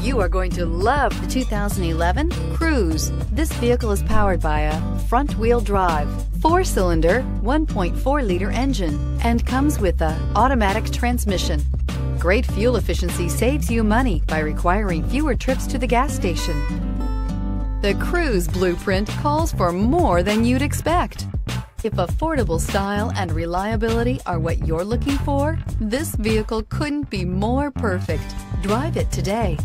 You are going to love the 2011 Cruze. This vehicle is powered by a front-wheel drive, four-cylinder, 1.4-liter engine, and comes with a automatic transmission. Great fuel efficiency saves you money by requiring fewer trips to the gas station. The Cruze blueprint calls for more than you'd expect. If affordable style and reliability are what you're looking for, this vehicle couldn't be more perfect. Drive it today.